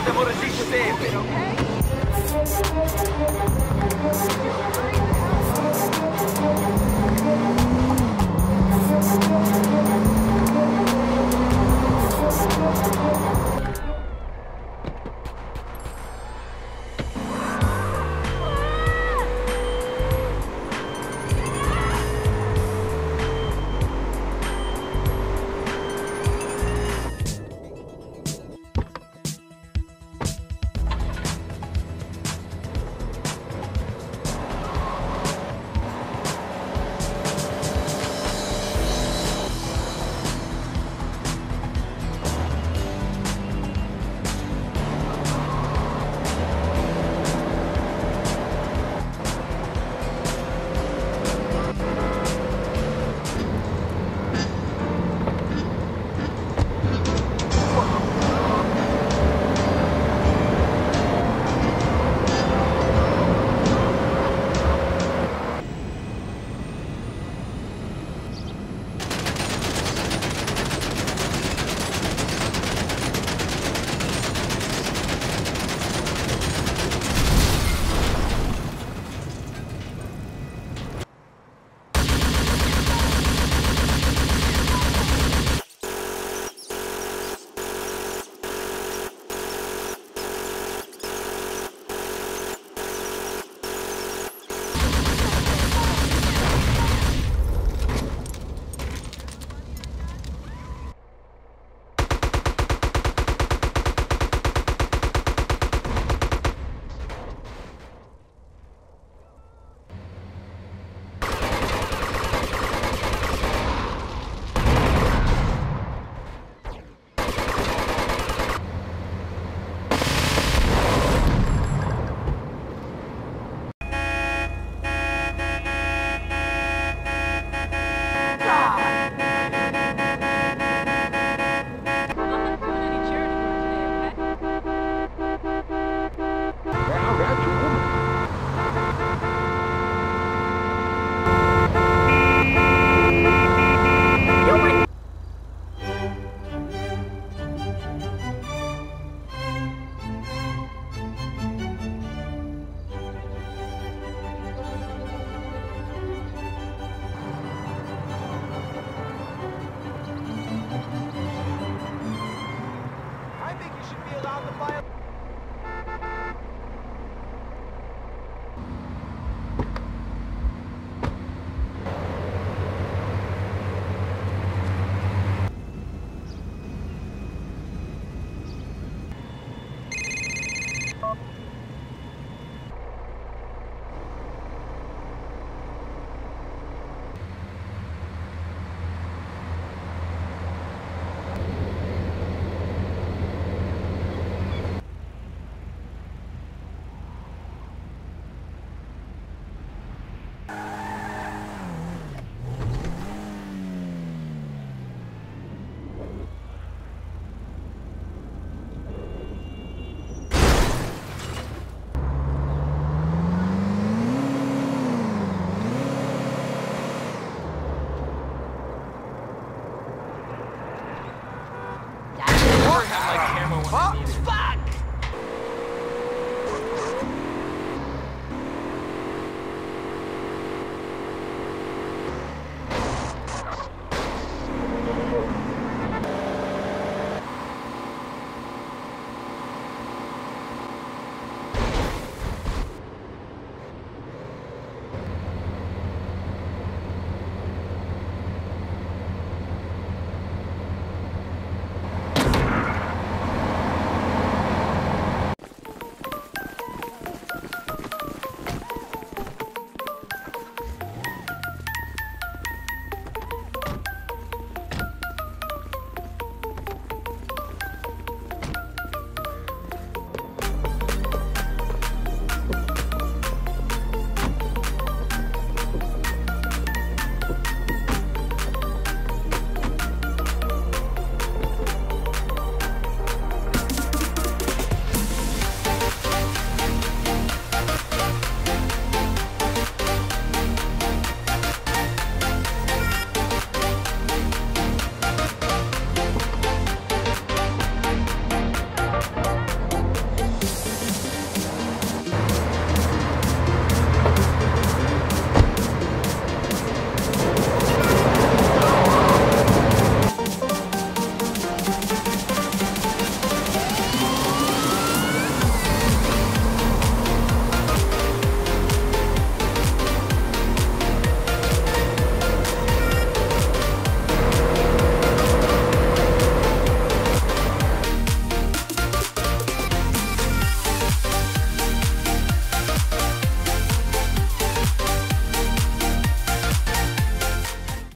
Gente, Timor sempre, ok?